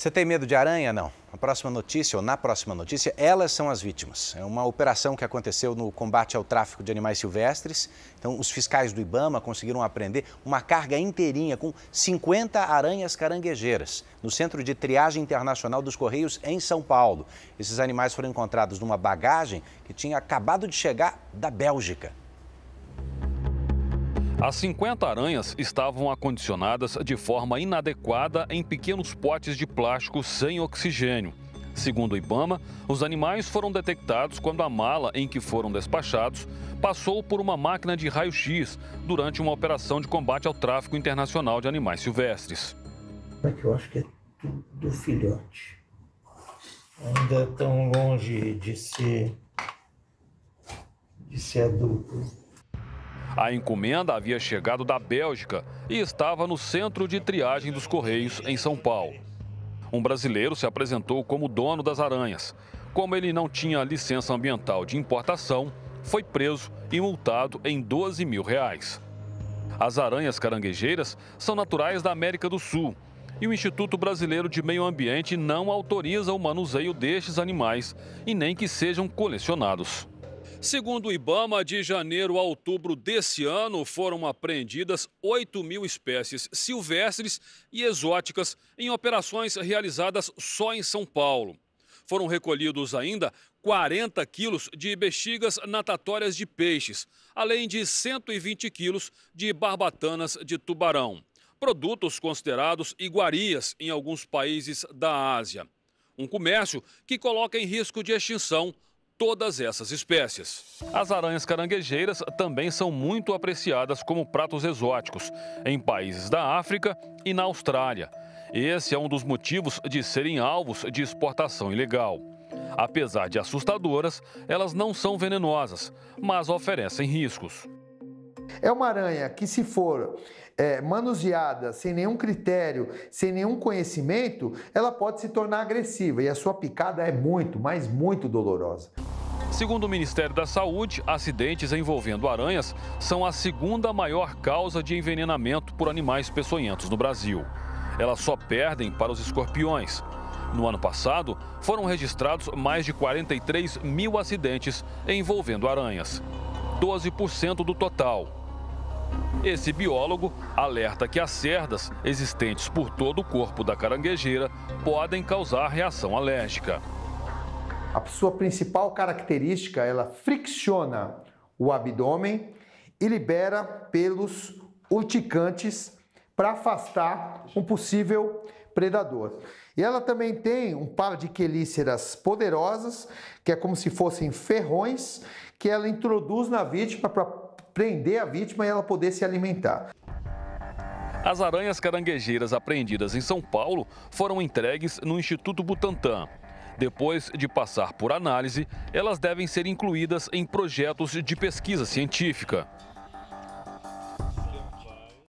Você tem medo de aranha? Não. Na próxima notícia, ou na próxima notícia, elas são as vítimas. É uma operação que aconteceu no combate ao tráfico de animais silvestres. Então, os fiscais do Ibama conseguiram apreender uma carga inteirinha com 50 aranhas caranguejeiras no Centro de Triagem Internacional dos Correios, em São Paulo. Esses animais foram encontrados numa bagagem que tinha acabado de chegar da Bélgica. As 50 aranhas estavam acondicionadas de forma inadequada em pequenos potes de plástico sem oxigênio. Segundo o Ibama, os animais foram detectados quando a mala em que foram despachados passou por uma máquina de raio-x durante uma operação de combate ao tráfico internacional de animais silvestres. É que eu acho que é tudo filhote. Ainda tão longe de ser de ser adulto. A encomenda havia chegado da Bélgica e estava no centro de triagem dos Correios, em São Paulo. Um brasileiro se apresentou como dono das aranhas. Como ele não tinha licença ambiental de importação, foi preso e multado em 12 mil reais. As aranhas caranguejeiras são naturais da América do Sul e o Instituto Brasileiro de Meio Ambiente não autoriza o manuseio destes animais e nem que sejam colecionados. Segundo o Ibama, de janeiro a outubro desse ano foram apreendidas 8 mil espécies silvestres e exóticas em operações realizadas só em São Paulo. Foram recolhidos ainda 40 quilos de bexigas natatórias de peixes, além de 120 quilos de barbatanas de tubarão. Produtos considerados iguarias em alguns países da Ásia. Um comércio que coloca em risco de extinção todas essas espécies. As aranhas caranguejeiras também são muito apreciadas como pratos exóticos em países da África e na Austrália. Esse é um dos motivos de serem alvos de exportação ilegal. Apesar de assustadoras, elas não são venenosas, mas oferecem riscos. É uma aranha que, se for é, manuseada sem nenhum critério, sem nenhum conhecimento, ela pode se tornar agressiva e a sua picada é muito, mas muito dolorosa. Segundo o Ministério da Saúde, acidentes envolvendo aranhas são a segunda maior causa de envenenamento por animais peçonhentos no Brasil. Elas só perdem para os escorpiões. No ano passado, foram registrados mais de 43 mil acidentes envolvendo aranhas, 12% do total. Esse biólogo alerta que as cerdas existentes por todo o corpo da caranguejeira podem causar reação alérgica. A sua principal característica, ela fricciona o abdômen e libera pelos urticantes para afastar um possível predador. E ela também tem um par de quelíceras poderosas, que é como se fossem ferrões, que ela introduz na vítima para prender a vítima e ela poder se alimentar. As aranhas caranguejeiras apreendidas em São Paulo foram entregues no Instituto Butantan. Depois de passar por análise, elas devem ser incluídas em projetos de pesquisa científica.